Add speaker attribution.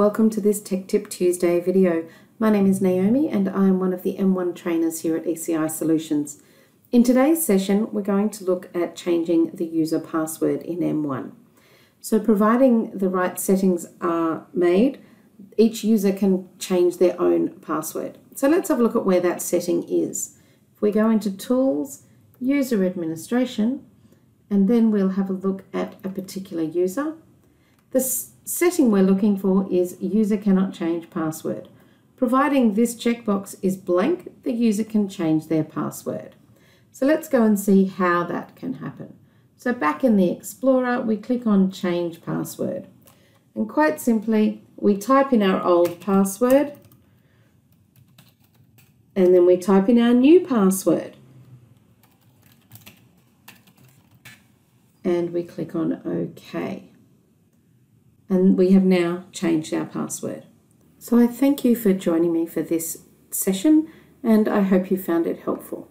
Speaker 1: welcome to this Tech Tip Tuesday video. My name is Naomi and I am one of the M1 trainers here at ECI Solutions. In today's session, we're going to look at changing the user password in M1. So providing the right settings are made, each user can change their own password. So let's have a look at where that setting is. If we go into Tools, User Administration, and then we'll have a look at a particular user. The setting we're looking for is user cannot change password. Providing this checkbox is blank, the user can change their password. So let's go and see how that can happen. So back in the Explorer, we click on Change Password. And quite simply, we type in our old password, and then we type in our new password. And we click on OK and we have now changed our password. So I thank you for joining me for this session and I hope you found it helpful.